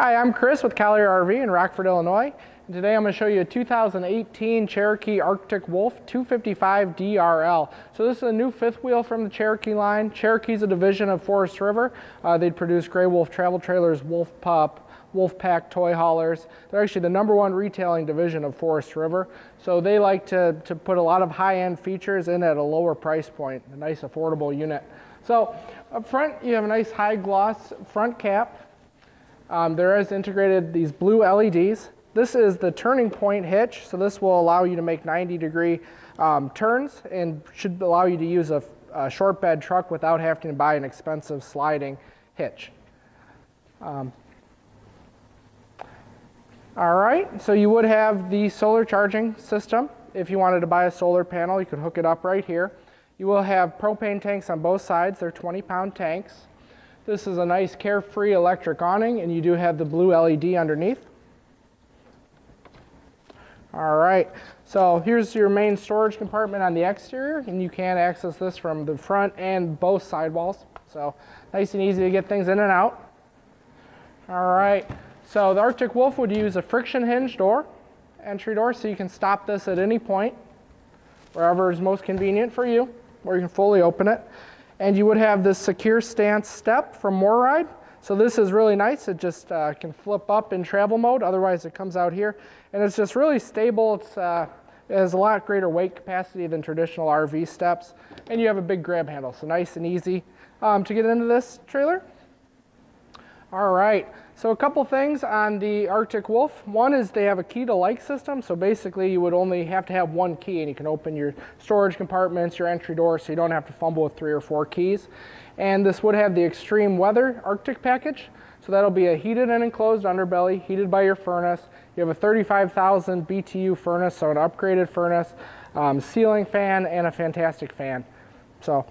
Hi, I'm Chris with Collier RV in Rockford, Illinois. And today I'm going to show you a 2018 Cherokee Arctic Wolf 255 DRL. So this is a new fifth wheel from the Cherokee line. Cherokee's a division of Forest River. Uh, they produce Grey Wolf travel trailers, Wolf Pup, Wolf Pack toy haulers. They're actually the number one retailing division of Forest River. So they like to, to put a lot of high-end features in at a lower price point, a nice affordable unit. So up front, you have a nice high gloss front cap. Um, there is integrated these blue LEDs. This is the turning point hitch, so this will allow you to make 90 degree um, turns and should allow you to use a, a, short bed truck without having to buy an expensive sliding hitch. Um, all right, so you would have the solar charging system. If you wanted to buy a solar panel, you could hook it up right here. You will have propane tanks on both sides. They're 20 pound tanks. This is a nice carefree electric awning and you do have the blue LED underneath. All right, so here's your main storage compartment on the exterior and you can access this from the front and both sidewalls. So nice and easy to get things in and out. All right, so the Arctic Wolf would use a friction hinge door, entry door, so you can stop this at any point, wherever is most convenient for you, or you can fully open it. And you would have this secure stance step from MORryde. So this is really nice. It just uh, can flip up in travel mode. Otherwise, it comes out here. And it's just really stable. It's, uh, it has a lot greater weight capacity than traditional RV steps. And you have a big grab handle, so nice and easy um, to get into this trailer. All right, so a couple things on the Arctic Wolf. One is they have a key to like system. So basically you would only have to have one key and you can open your storage compartments, your entry door, so you don't have to fumble with three or four keys. And this would have the extreme weather Arctic package. So that'll be a heated and enclosed underbelly, heated by your furnace. You have a 35,000 BTU furnace, so an upgraded furnace, um, ceiling fan, and a fantastic fan. So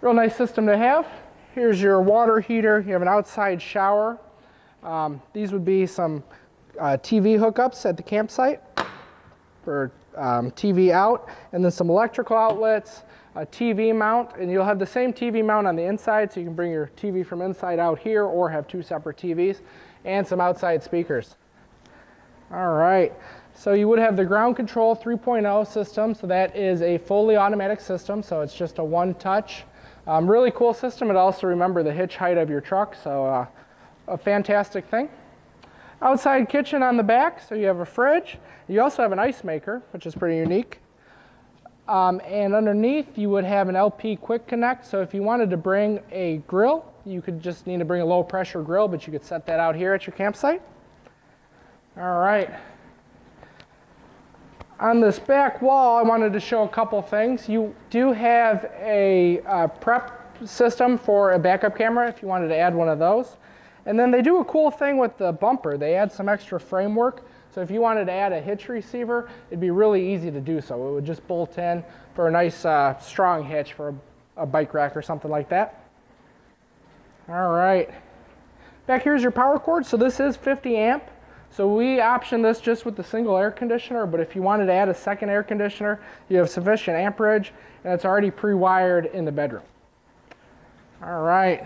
real nice system to have. Here's your water heater. You have an outside shower. Um, these would be some uh, TV hookups at the campsite for um, TV out, and then some electrical outlets, a TV mount, and you'll have the same TV mount on the inside, so you can bring your TV from inside out here or have two separate TVs, and some outside speakers. All right, so you would have the ground control 3.0 system, so that is a fully automatic system, so it's just a one touch um, really cool system. It also remember the hitch height of your truck, so uh, a fantastic thing. Outside kitchen on the back, so you have a fridge. You also have an ice maker, which is pretty unique. Um, and underneath, you would have an LP Quick Connect. So if you wanted to bring a grill, you could just need to bring a low pressure grill, but you could set that out here at your campsite. All right. On this back wall, I wanted to show a couple things. You do have a uh, prep system for a backup camera if you wanted to add one of those. And then they do a cool thing with the bumper. They add some extra framework. So if you wanted to add a hitch receiver, it'd be really easy to do so. It would just bolt in for a nice uh, strong hitch for a, a bike rack or something like that. All right. Back here's your power cord. So this is 50 amp. So we option this just with the single air conditioner, but if you wanted to add a second air conditioner, you have sufficient amperage and it's already pre-wired in the bedroom. All right.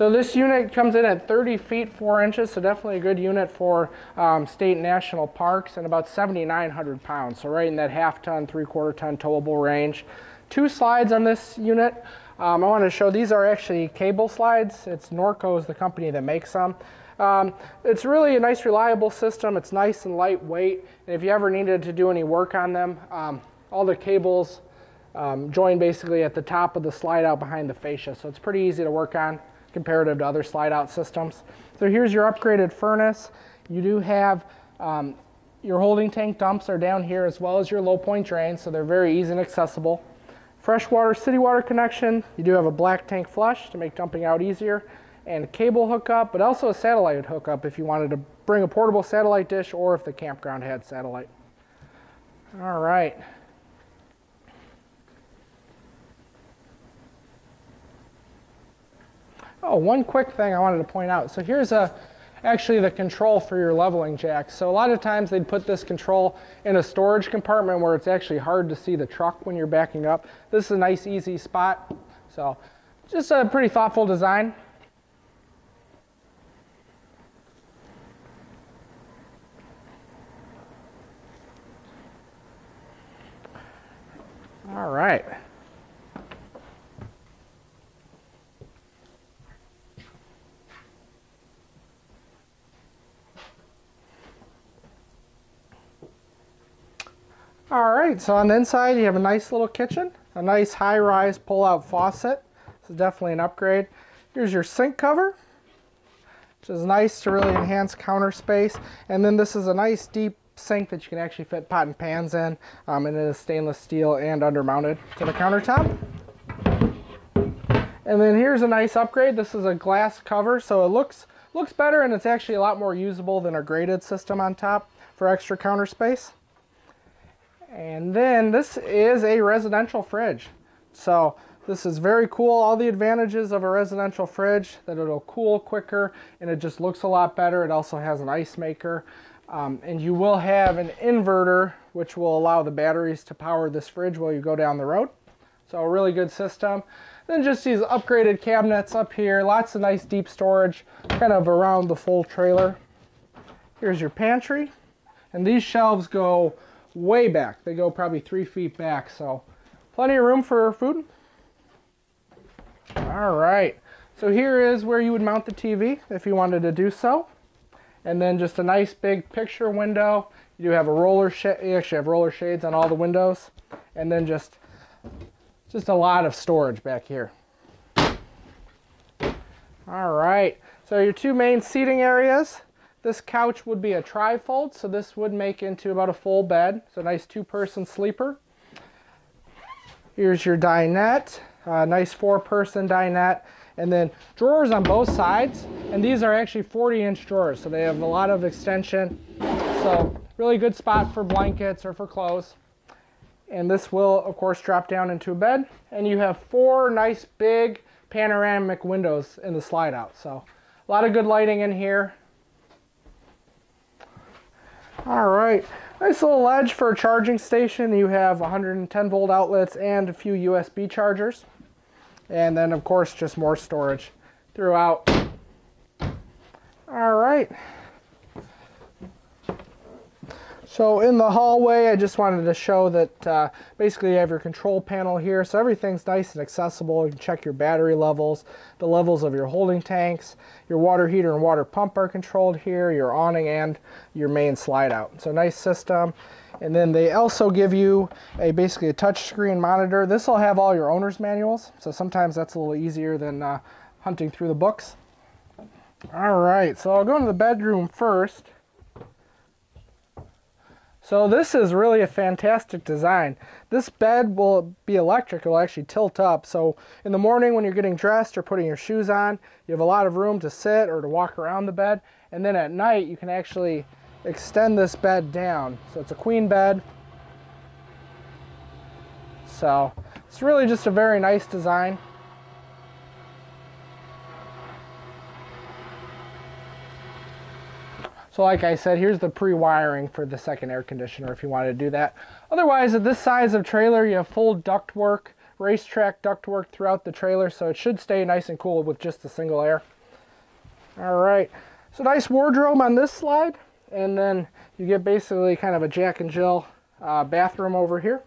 So this unit comes in at 30 feet 4 inches, so definitely a good unit for um, state and national parks, and about 7,900 pounds, so right in that half ton, three quarter ton towable range. Two slides on this unit. Um, I want to show these are actually cable slides. It's Norco is the company that makes them. Um, it's really a nice reliable system. It's nice and lightweight. And if you ever needed to do any work on them, um, all the cables um, join basically at the top of the slide out behind the fascia. So it's pretty easy to work on comparative to other slide out systems. So here's your upgraded furnace. You do have um, your holding tank dumps are down here as well as your low point drains. So they're very easy and accessible. Freshwater city water connection. You do have a black tank flush to make dumping out easier and a cable hookup, but also a satellite hookup if you wanted to bring a portable satellite dish or if the campground had satellite. All right. Oh, one quick thing I wanted to point out. So here's a, actually the control for your leveling jack. So a lot of times they'd put this control in a storage compartment where it's actually hard to see the truck when you're backing up. This is a nice easy spot. So just a pretty thoughtful design. All right. So on the inside you have a nice little kitchen, a nice high-rise pull-out faucet. This is definitely an upgrade. Here's your sink cover, which is nice to really enhance counter space. And then this is a nice deep sink that you can actually fit pot and pans in, um, and it is stainless steel and undermounted to the countertop. And then here's a nice upgrade. This is a glass cover, so it looks looks better and it's actually a lot more usable than a grated system on top for extra counter space. And then this is a residential fridge. So this is very cool. All the advantages of a residential fridge, that it'll cool quicker and it just looks a lot better. It also has an ice maker. Um, and you will have an inverter which will allow the batteries to power this fridge while you go down the road. So a really good system. Then just these upgraded cabinets up here. Lots of nice deep storage kind of around the full trailer. Here's your pantry. And these shelves go way back. They go probably three feet back. So plenty of room for food. All right. So here is where you would mount the TV if you wanted to do so. And then just a nice big picture window. You do have a roller shade. You actually have roller shades on all the windows. And then just just a lot of storage back here. All right, so your two main seating areas. This couch would be a trifold, so this would make into about a full bed. So nice two-person sleeper. Here's your dinette, a nice four-person dinette, and then drawers on both sides. And these are actually 40-inch drawers, so they have a lot of extension. So really good spot for blankets or for clothes and this will of course drop down into a bed and you have four nice big panoramic windows in the slide out so a lot of good lighting in here all right. Nice little ledge for a charging station. You have 110 volt outlets and a few USB chargers. And then of course just more storage throughout. All right so in the hallway, I just wanted to show that uh, basically you have your control panel here. So everything's nice and accessible. You can check your battery levels, the levels of your holding tanks. Your water heater and water pump are controlled here, your awning and your main slide out. So nice system. And then they also give you a basically a touchscreen monitor. This will have all your owner's manuals. So sometimes that's a little easier than uh, hunting through the books. All right, so I'll go into the bedroom first. So this is really a fantastic design. This bed will be electric, it will actually tilt up. So in the morning when you're getting dressed or putting your shoes on, you have a lot of room to sit or to walk around the bed. And then at night you can actually extend this bed down. So it's a queen bed. So it's really just a very nice design. So like I said, here's the pre-wiring for the second air conditioner if you wanted to do that. Otherwise, at this size of trailer, you have full ductwork, racetrack ductwork throughout the trailer, so it should stay nice and cool with just a single air. All right, so nice wardrobe on this slide, and then you get basically kind of a Jack and Jill uh, bathroom over here.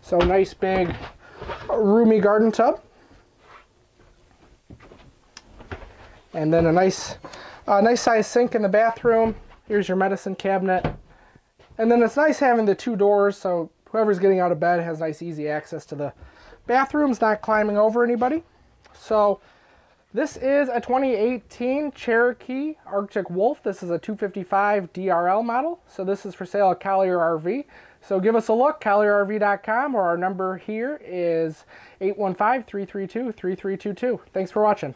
So nice big roomy garden tub. And then a nice, uh, nice size sink in the bathroom. Here's your medicine cabinet. And then it's nice having the two doors so whoever's getting out of bed has nice easy access to the bathrooms, not climbing over anybody. So this is a 2018 Cherokee Arctic Wolf. This is a 255 DRL model. So this is for sale at Collier RV. So give us a look, collierrv.com, or our number here is 815-332-3322. Thanks for watching.